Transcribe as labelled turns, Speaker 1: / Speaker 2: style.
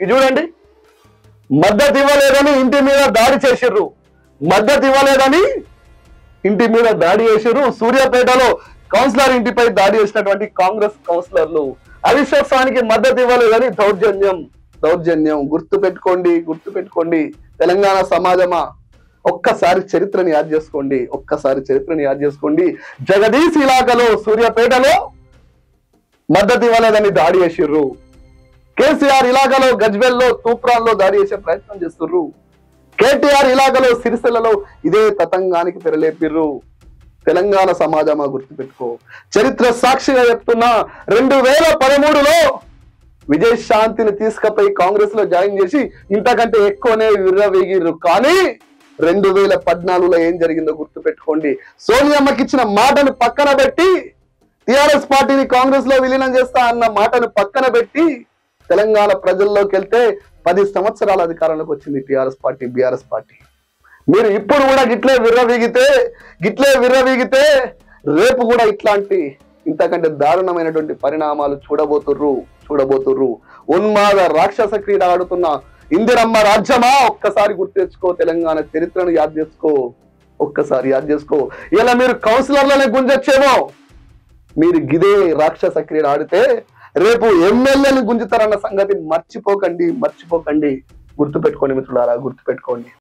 Speaker 1: ఇది చూడండి. మద్దతు ఇవ్వలేదని ఇంటి మీద దాడి చేసిర్రు. మద్దతు ఇవ్వలేదని ఇంటి మీద దాడి చేసిర్రు. సూర్యాపేటలో కౌన్సిలర్ ఇంటిపై దాడి చేసినటువంటి కాంగ్రెస్ కౌన్సిలర్లు. అవిశ్వాసానికి మద్దతు ఇవ్వలేదని దౌర్జన్యం. దౌర్జన్యం. గుర్తు పెట్టుకోండి గుర్తు పెట్టుకోండి. తెలంగాణ సమాజమా? ఒక్కసారి చరిత్రని యాద్ చేసుకోండి. ఒక్కసారి చరిత్రని యాద్ చేసుకోండి. జగదీశ్ ఇలాకలో సూర్యాపేటలో మద్దతు ఇవ్వలేదని దాడి చేసిర్రు. కేసీఆర్ ఇలాగలో గజ్వెల్లో తూప్రాల్లో దాడి చేసే ప్రయత్నం చేస్తుర్రు. కేటీఆర్ ఇలాగలో సిరిసిల్లలో ఇదే తతంగానికి తెరలేపిర్రు. తెలంగాణ సమాజమా గుర్తుపెట్టుకో. చరిత్ర సాక్షిగా చెప్తున్నా రెండు వేల పదమూడులో విజయశాంతిని తీసుకపోయి కాంగ్రెస్లో జాయిన్ చేసి ఇంతకంటే ఎక్కువనే విర్రవేగిర్రు. కానీ రెండు వేల పద్నాలుగులో ఏం జరిగిందో గుర్తుపెట్టుకోండి. సోనియమ్మకి ఇచ్చిన మాటను పక్కన పెట్టి టిఆర్ఎస్ పార్టీని కాంగ్రెస్లో విలీనం చేస్తా అన్న మాటను పక్కన పెట్టి తెలంగాణ ప్రజల్లోకి వెళ్తే పది సంవత్సరాల అధికారంలోకి వచ్చింది టీఆర్ఎస్ పార్టీ బీఆర్ఎస్ పార్టీ. మీరు ఇప్పుడు కూడా గిట్లే విర్రవీగితే గిట్లే విర్రవీగితే రేపు కూడా ఇట్లాంటి ఇంతకంటే దారుణమైనటువంటి పరిణామాలు చూడబోతుర్రు చూడబోతుర్రు. ఉన్మాద రాక్షస క్రీడ ఆడుతున్న ఇందిరమ్మ రాజ్యమా? ఒక్కసారి గుర్తు తెచ్చుకో తెలంగాణ చరిత్రను యాద్ చేసుకో. ఒక్కసారి యాద్ చేసుకో. ఇలా మీరు కౌన్సిలర్లనే గుంజొచ్చేమో. మీరు గిదే రాక్షస క్రీడ ఆడితే రేపు ఎమ్మెల్యేని గుంజుతారన్న సంగతి మర్చిపోకండి మర్చిపోకండి. గుర్తుపెట్టుకోండి మిత్రులారా గుర్తుపెట్టుకోండి.